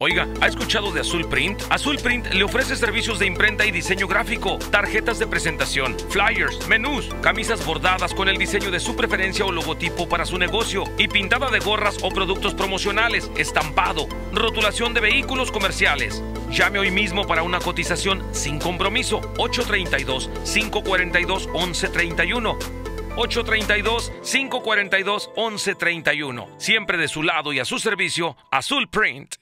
Oiga, ¿ha escuchado de Azul Print? Azul Print le ofrece servicios de imprenta y diseño gráfico, tarjetas de presentación, flyers, menús, camisas bordadas con el diseño de su preferencia o logotipo para su negocio y pintada de gorras o productos promocionales, estampado, rotulación de vehículos comerciales. Llame hoy mismo para una cotización sin compromiso 832 542 1131. 832-542-1131. Siempre de su lado y a su servicio, Azul Print.